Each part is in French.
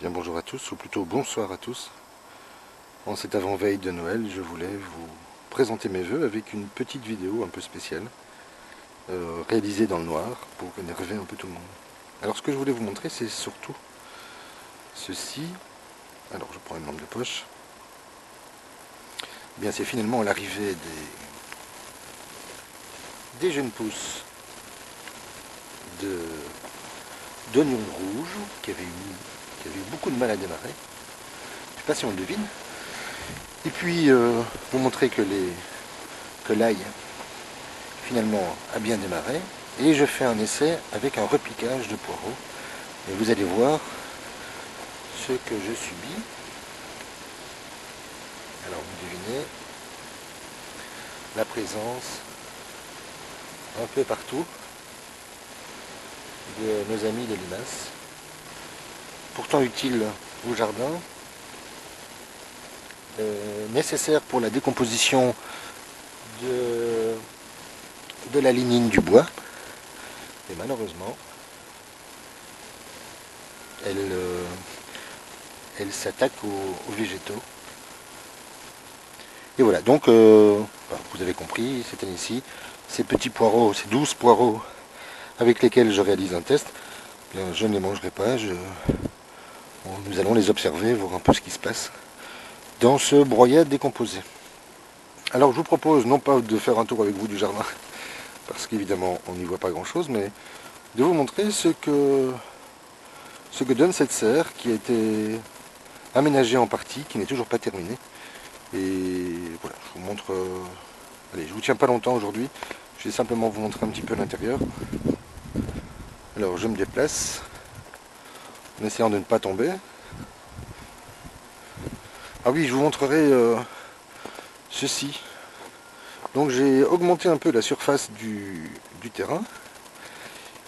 Bien bonjour à tous, ou plutôt bonsoir à tous. En cette avant-veille de Noël, je voulais vous présenter mes voeux avec une petite vidéo un peu spéciale, euh, réalisée dans le noir, pour énerver un peu tout le monde. Alors ce que je voulais vous montrer, c'est surtout ceci. Alors je prends une lampe de poche. Eh bien c'est finalement l'arrivée des, jeunes pousses de d'oignons rouges qui avaient eu qui avait eu beaucoup de mal à démarrer. Je ne sais pas si on le devine. Et puis, euh, vous montrer que les que l'ail, finalement, a bien démarré. Et je fais un essai avec un repiquage de poireaux. Et vous allez voir ce que je subis. Alors, vous devinez la présence un peu partout de nos amis des limaces pourtant utile au jardin, euh, nécessaire pour la décomposition de, la lignine du bois. Et malheureusement, elle, euh, s'attaque aux, végétaux. Et voilà, donc euh, bah, vous avez compris, c'était ici, ces petits poireaux, ces douze poireaux avec lesquels je réalise un test, je ne les mangerai pas, nous allons les observer, voir un peu ce qui se passe dans ce broyat décomposé. Alors je vous propose non pas de faire un tour avec vous du jardin, parce qu'évidemment on n'y voit pas grand chose, mais de vous montrer ce que, ce que donne cette serre qui a été aménagée en partie, qui n'est toujours pas terminée. Et voilà, je vous montre... Euh, allez, je vous tiens pas longtemps aujourd'hui, je vais simplement vous montrer un petit peu l'intérieur. Alors je me déplace en essayant de ne pas tomber. Ah oui, je vous montrerai euh, ceci. Donc j'ai augmenté un peu la surface du, terrain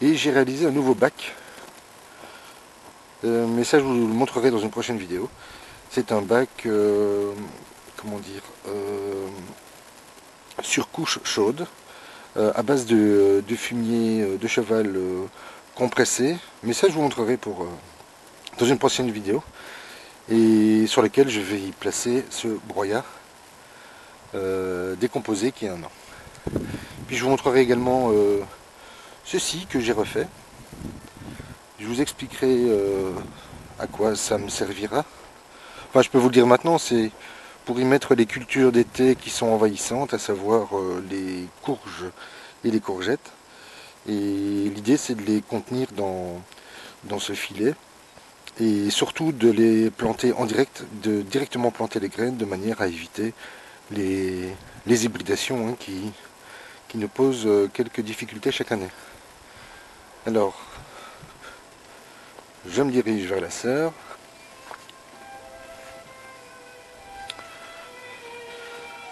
et j'ai réalisé un nouveau bac. Euh, mais ça je vous le montrerai dans une prochaine vidéo. C'est un bac, euh, comment dire, sur couche chaude, à base de, de, fumier de cheval compressé. Mais ça je vous montrerai pour, dans une prochaine vidéo et sur lequel je vais y placer ce broyat euh, décomposé qui a un an. Puis je vous montrerai également euh, ceci que j'ai refait. Je vous expliquerai euh, à quoi ça me servira. Enfin je peux vous le dire maintenant, c'est pour y mettre les cultures d'été qui sont envahissantes, à savoir les courges et les courgettes. Et l'idée c'est de les contenir dans, dans ce filet et surtout de les planter en direct, de directement planter les graines de manière à éviter les, hybridations hein, qui, qui nous posent euh, quelques difficultés chaque année. Alors, je me dirige vers la serre.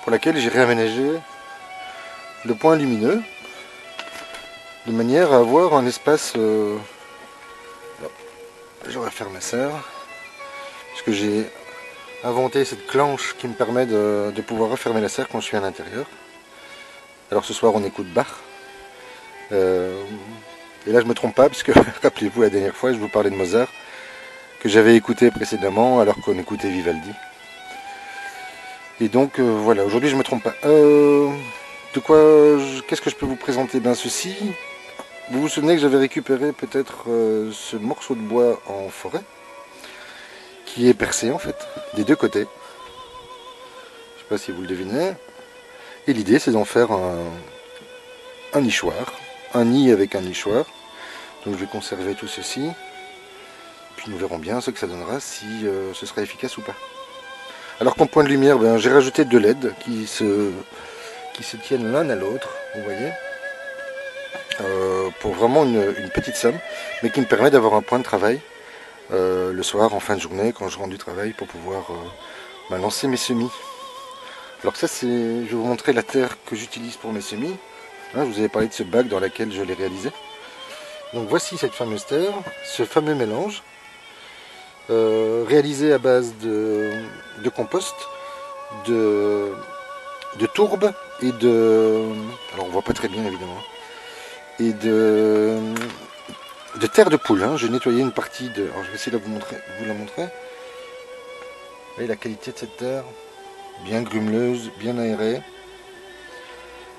pour laquelle j'ai réaménagé le point lumineux de manière à avoir un espace euh, je referme la serre parce que j'ai inventé cette clenche qui me permet de, pouvoir refermer la serre quand je suis à l'intérieur. Alors ce soir on écoute Bach. Euh, et là je me trompe pas parce que rappelez-vous la dernière fois je vous parlais de Mozart que j'avais écouté précédemment alors qu'on écoutait Vivaldi. Et donc euh, voilà aujourd'hui je me trompe pas. Euh, de quoi qu'est-ce que je peux vous présenter? Ben ceci vous vous souvenez que j'avais récupéré peut-être euh, ce morceau de bois en forêt qui est percé en fait, des deux côtés. Je sais pas si vous le devinez. Et l'idée c'est d'en faire un, nichoir, un nid avec un nichoir. Donc je vais conserver tout ceci. Puis nous verrons bien ce que ça donnera, si euh, ce sera efficace ou pas. Alors qu'en point de lumière, ben, j'ai rajouté deux LED qui se tiennent l'un à l'autre, vous voyez. Euh, pour vraiment une, petite somme, mais qui me permet d'avoir un point de travail euh, le soir, en fin de journée, quand je rentre du travail, pour pouvoir bah, lancer mes semis. Alors ça, c'est, je vais vous montrer la terre que j'utilise pour mes semis. Hein, je vous avais parlé de ce bac dans lequel je l'ai réalisé. Donc voici cette fameuse terre, ce fameux mélange, réalisé à base de, compost, de, de tourbe et de... Alors on voit pas très bien évidemment et de de terre de poule. Hein. J'ai nettoyé une partie de... Alors je vais essayer de vous, la montrer. Vous voyez la qualité de cette terre? Bien grumeleuse, bien aérée.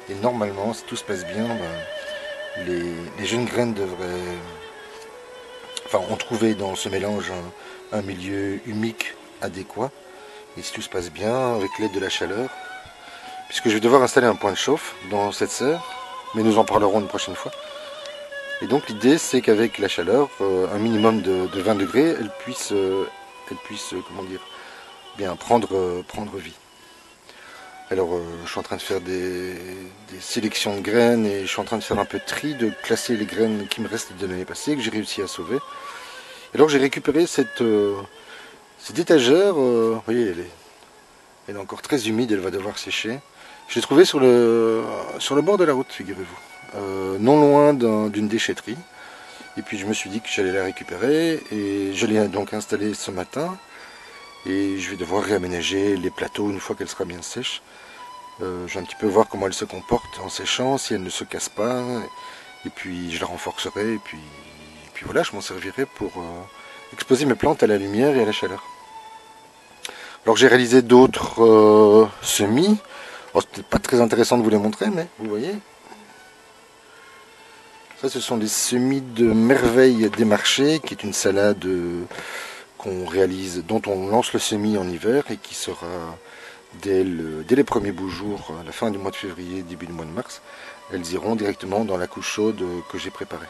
Et normalement, si tout se passe bien, ben, les, jeunes graines devraient... Enfin, on trouvait dans ce mélange un, milieu humique adéquat. Et si tout se passe bien, avec l'aide de la chaleur, puisque je vais devoir installer un point de chauffe dans cette serre, mais nous en parlerons une prochaine fois. Et donc l'idée c'est qu'avec la chaleur, euh, un minimum de, 20 degrés, elle puisse, euh, elle puisse euh, comment dire, bien prendre, prendre vie. Alors je suis en train de faire des, sélections de graines et je suis en train de faire un peu de tri, de classer les graines qui me restent de l'année passée, que j'ai réussi à sauver. Alors j'ai récupéré cette, cette étagère, vous voyez elle est, elle est encore très humide, elle va devoir sécher. Je l'ai trouvée sur le, sur le bord de la route, figurez-vous. Euh, non loin d'une déchetterie. Et puis je me suis dit que j'allais la récupérer et je l'ai donc installée ce matin. Et je vais devoir réaménager les plateaux une fois qu'elle sera bien sèche. Euh, je vais un petit peu voir comment elle se comporte en séchant, si elle ne se casse pas. Et puis je la renforcerai et puis, voilà, je m'en servirai pour euh, exposer mes plantes à la lumière et à la chaleur. Alors j'ai réalisé d'autres semis. Oh, C'était pas très intéressant de vous les montrer, mais vous voyez, ça, ce sont les semis de merveille des marchés, qui est une salade euh, qu'on réalise, dont on lance le semis en hiver et qui sera dès, les premiers beaux jours, à la fin du mois de février, début du mois de mars, elles iront directement dans la couche chaude que j'ai préparée.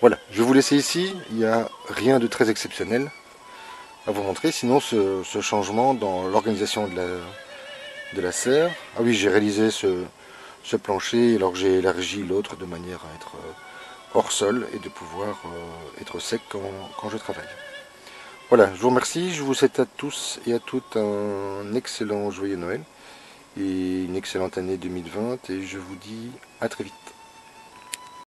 Voilà, je vais vous laisser ici, il n'y a rien de très exceptionnel à vous montrer, sinon ce, changement dans l'organisation de la, de la serre. Ah oui, j'ai réalisé ce, ce plancher alors j'ai élargi l'autre de manière à être euh, hors sol et de pouvoir euh, être sec quand, je travaille. Voilà, je vous remercie, je vous souhaite à tous et à toutes un excellent joyeux Noël et une excellente année 2020 et je vous dis à très vite.